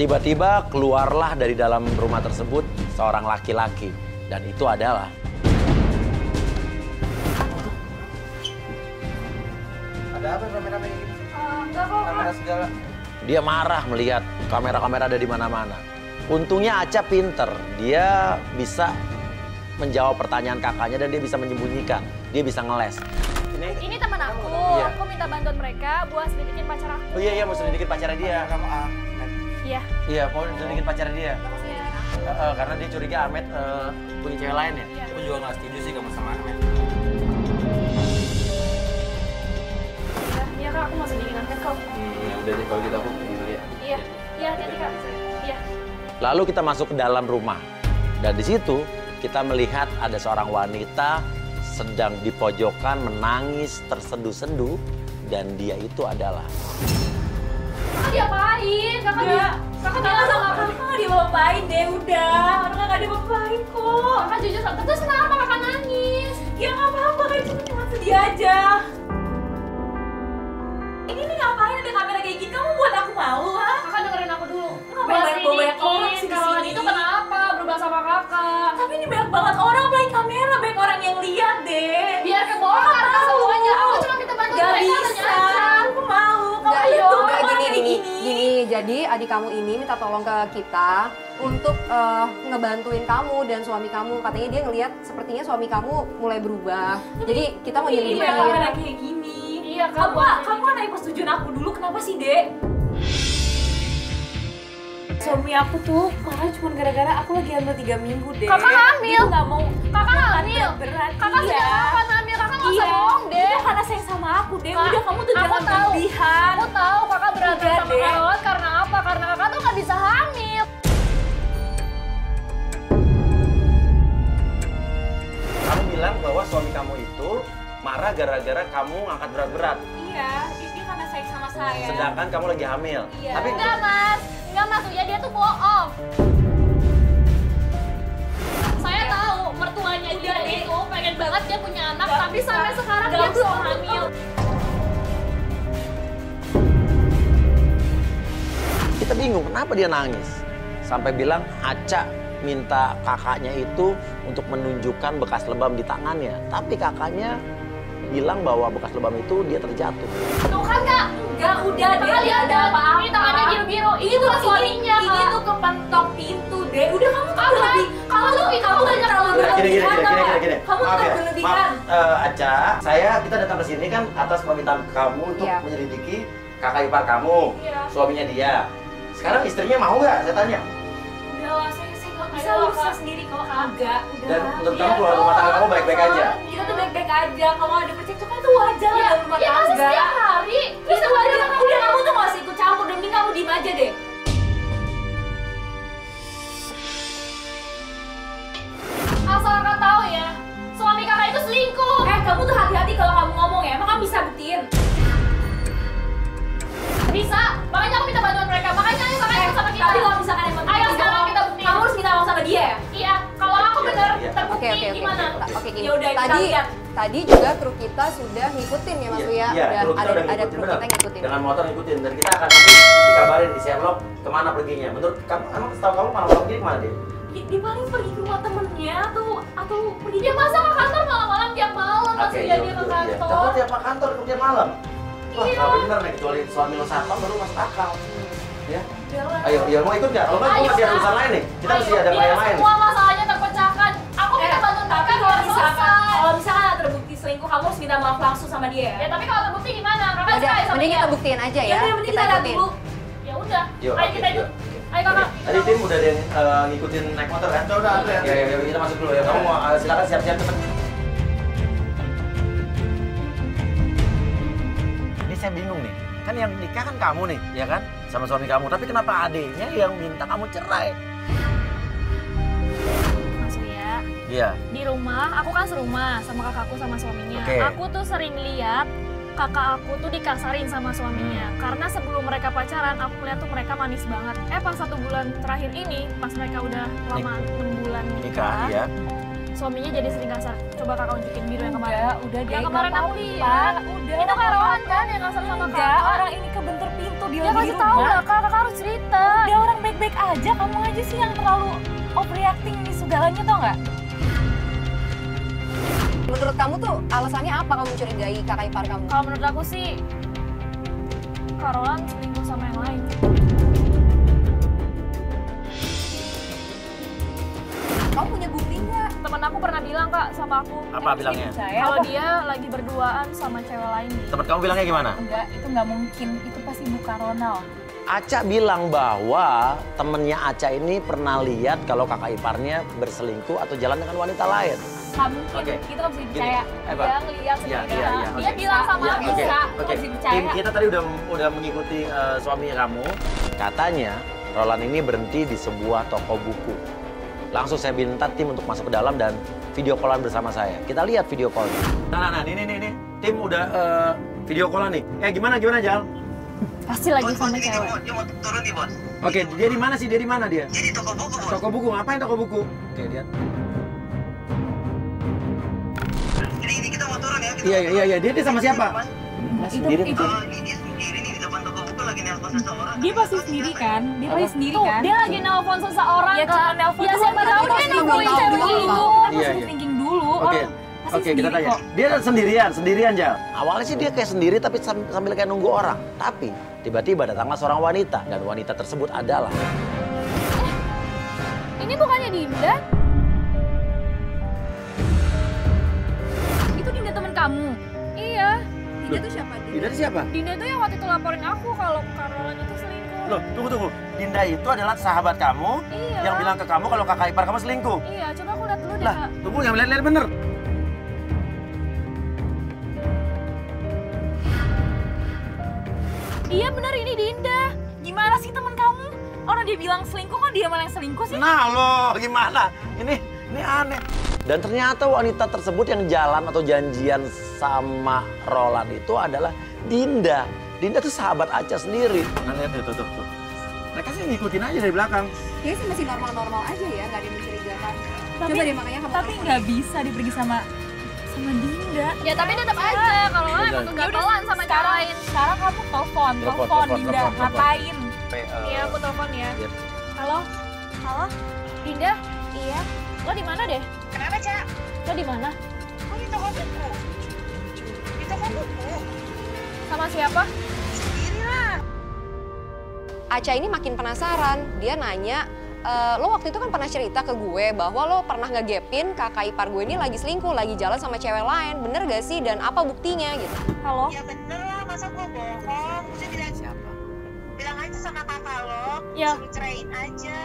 Tiba-tiba keluarlah dari dalam rumah tersebut seorang laki-laki. Dan itu adalah Ada apa rame-rame ini? enggak kok, Kamera segala. dia marah melihat kamera-kamera ada di mana-mana. Untungnya Aca pinter, dia bisa menjawab pertanyaan kakaknya dan dia bisa menyembunyikan, dia bisa ngeles. Ini, Ini teman aku, Iya. aku minta bantuan mereka buat selidikin pacar aku. oh iya iya mau selidikin pacarnya dia. Kamu ah. Iya. Iya mau selidikin pacarnya dia. Eh, eh, karena dia curiga Ahmed eh, punya cewek lain ya. Iya. Aku juga nggak setuju sih kamu sama Ahmed. Iya, Iya kak, aku mau selidikin Ahmed kok. Ya udah deh kalau gitu aku pergi dulu ya. Iya, iya hati-hati kak. Iya. Lalu kita masuk ke dalam rumah. Dan di situ kita melihat ada seorang wanita sedang di pojokan menangis tersendu-sendu dan dia itu adalah Kakak diapain? Kakak dia, kakak bilang sama kakak. Kakak nggak diapa-apain deh, udah. Orang nggak diapa-apain kok. Kakak jujur, terus kenapa kakak nangis? Ya nggak apa-apa, kan cuma cuma sedih aja. Ini nih ngapain ada kamera kayak gini? Kamu buat aku malu, ha? Kakak dengerin aku dulu. Nggak banyak- banyak orang sih sini. itu kenapa berubah sama kakak? Tapi ini banyak banget orang apalagi kamera, banyak orang yang lihat deh. Jadi adik kamu ini minta tolong ke kita untuk eh, ngebantuin kamu dan suami kamu. Katanya dia ngelihat sepertinya suami kamu mulai berubah. Jadi kita mau nyelidikin. kamera kayak gini. Iya, Kak, kamu kamu kan nanya persetujuan aku dulu. Kenapa sih, Dek? Suami aku tuh marah cuma gara-gara aku lagi hamil tiga minggu, Dek. Kakak hamil? Dia nggak mau Kakak hamil? berat. Kakak iya. sudah hamil? Kakak nggak usah Iya. bohong deh. Karena sayang sama aku, Dek. Kak, Udah kamu tuh jangan tahu. berlebihan. Marah gara-gara kamu ngangkat berat-berat. Iya, dia, karena sayang sama saya. Sedangkan kamu lagi hamil. Iya. Tapi Enggak mas, enggak maksudnya dia tuh bohong. Saya tahu mertuanya dia itu pengen banget dia punya anak, Nggak tapi sampai sekarang Nggak dia belum hamil. kita bingung kenapa dia nangis. Sampai bilang Aca minta kakaknya itu untuk menunjukkan bekas lebam di tangannya. Tapi kakaknya bilang bahwa bekas lebam itu dia terjatuh. Tuh kan kak, Enggak, udah deh. kakak lihat ada kan, apa-apa. ini tangannya biru-biru, ini tuh suaminya Ini kak. tuh kepentok pintu, deh. Udah kamu tuh berlebih. Kamu tuh kamu banyak terlalu Udah, Gini, gini, berlebihan, gini, tau. Kamu tuh berlebihan. maaf, eh, Aca, saya kita datang ke sini kan atas permintaan kamu untuk Iya. menyelidiki kakak ipar kamu, Iya. suaminya dia. Sekarang istrinya mau nggak? Saya tanya. Udah lah, saya bisa Kak. sendiri kalau enggak. Udah. Dan menurut Iya, kamu keluarga rumah tangga kamu baik-baik aja? Kita tuh baik-baik aja. Kalau ada percekcokan itu wajar Ya, lah rumah ya masa tangga. setiap hari? Bisa wajar. Udah kamu tuh nggak usah ikut campur. Demi kamu diem aja deh. Oke oke oke. gini. Ya udah, Tadi lihat. tadi juga kru kita sudah ngikutin ya Mas Uya. Iya, Udah ada udah ada ngikutin, kru kita yang ngikutin. Dengan motor ngikutin dan kita akan nanti dikabarin di Sherlock ke mana perginya. Menurut kamu, emang setahu kamu malam-malam dia ke mana dia? Dia, dia paling pergi ke rumah temennya atau atau pergi Dia masa ke kantor malam-malam tiap malam masih iya, dia ke betul, iya. kantor. Kamu tiap kantor kerja malam. Wah, Iya. nggak bener nih kecuali suami lo satpam baru masuk akal. Ya. Udah lah. Ayo, iya mau ikut nggak? Kalau nggak, masih ada urusan lain nih. Kita masih ada klien lain. Minta maaf langsung sama dia Ya tapi kalau terbukti gimana? Kakak Udah, sekali sama mending dia. kita buktiin aja ya. udah, yang penting kita dulu Ya udah. Yuk, Ayo kita yuk. Ayo kakak. Tadi tim udah ada yang eh, ngikutin naik motor kan? Udah, udah, Ya, ya, ya, kita masuk dulu ya. Kamu mau eh, silakan siap-siap cepet. Ini saya bingung nih. Kan yang nikah kan kamu nih, ya kan? Sama suami kamu. Tapi kenapa adiknya yang minta kamu cerai? Iya. di rumah aku kan serumah sama kakakku sama suaminya. Oke. Aku tuh sering lihat kakak aku tuh dikasarin sama suaminya. Hmm. Karena sebelum mereka pacaran, aku melihat tuh mereka manis banget. Eh pas satu bulan terakhir ini, pas mereka udah lama 6 bulan Nikah, nikah, ya. suaminya jadi sering kasar. Coba kakak unjukin biru yang kemarin. Udah, udah deh. Yang nggak kemarin aku lihat. Udah. Itu apa-apa. kan yang kasar sama Enggak, kakak. orang ini kebentur pintu dia Ya lagi di kasih tahu rumah. lah kak, kakak harus cerita. Dia orang baik-baik aja, kamu aja sih yang terlalu overreacting di segalanya tau nggak? Menurut kamu tuh alasannya apa kamu mencurigai kakak ipar kamu? Kalau menurut aku sih, Kak Roland selingkuh sama yang lain. Kamu punya bukti nggak? Temen aku pernah bilang kak sama aku, Apa bilangnya? Kalau apa? dia lagi berduaan sama cewek lain. Teman kamu bilangnya gimana? Enggak, itu nggak mungkin. Itu pasti bukan Ronald. Aca bilang bahwa temennya Aca ini pernah lihat kalau kakak iparnya berselingkuh atau jalan dengan wanita lain. Mungkin, kita nggak bisa Gini, dipercaya. eh. Dia ngeliat sendiri. iya, Dia bilang sama Ya, aku, harus dipercaya. Tim kita tadi udah udah mengikuti eh, suami kamu. Katanya Roland ini berhenti di sebuah toko buku. Langsung saya minta tim untuk masuk ke dalam dan video callan bersama saya. Kita lihat video callnya. Nah, nah, nah, ini, ini, ini. Tim udah eh, video callan nih. Eh, gimana, gimana, Jal? Pasti lagi sama cewek. Dia mau turun nih bos. Oke, dia di mana sih? Dia di mana dia? Jadi toko buku bos. Toko buku. Ngapain toko buku? Oke, lihat. Iya, iya, iya, iya. Dia, dia sama siapa? Itu, Sendiri. itu Oh, ini dia sendiri nih di depan toko buku lagi nelpon seseorang. dia pasti sendiri kan? Dia pasti sendiri Tuh, kan? dia lagi nelpon seseorang, Ya, cuma nelpon Ya, siapa kan? tahu dia nungguin cewek itu. Iya, pasti iya. thinking dulu. Oke. Oke, kita tanya. kok. Dia sendirian, sendirian, Jal. Awalnya sih dia kayak sendiri tapi sam- sambil kayak nunggu orang. Tapi tiba-tiba datanglah seorang wanita dan wanita tersebut adalah Ini bukannya Dinda? Kamu? Iya. Dinda tuh siapa? Dinda itu siapa? Dinda tuh yang waktu itu laporin aku kalau Carolan itu selingkuh. Loh, tunggu tunggu. Dinda itu adalah sahabat kamu Iya. yang bilang ke kamu kalau kakak ipar kamu selingkuh. Iya, coba aku lihat dulu deh, Lah, Kak. tunggu yang lihat-lihat bener. Iya benar ini Dinda. Gimana sih teman kamu? Orang dia bilang selingkuh kok dia malah yang selingkuh sih? Nah lo gimana? Ini ini aneh. Dan ternyata wanita tersebut yang jalan atau janjian sama Roland itu adalah Dinda. Dinda tuh sahabat Aca sendiri. Nah lihat tuh, tuh, tuh. Mereka sih ngikutin aja dari belakang. Kayaknya sih masih normal-normal aja ya, nggak ada yang mencurigakan. Tapi- Coba deh makanya kamu Tapi nggak bisa dia pergi sama sama Dinda. Ya tapi tetap aja kalau emang Bener. kegatelan sama sekarang, lain. sekarang kamu telepon, Telepon, Dinda. Ngapain? Iya aku telepon ya. Iya. Halo, halo, Dinda. Iya. Lo di mana deh? Kenapa cak? Lo di mana? Oh di toko buku. Di toko buku. Sama siapa? Sendiri lah. Aca ini makin penasaran. Dia nanya, "E, lo waktu itu kan pernah cerita ke gue bahwa lo pernah ngegepin kakak ipar gue ini lagi selingkuh, lagi jalan sama cewek lain. Bener gak sih? Dan apa buktinya gitu? Halo. Ya bener lah, masa gue bohong. Maksudnya bilang Siapa? bilang aja sama kakak lo. Ya. Suruh ceraiin aja.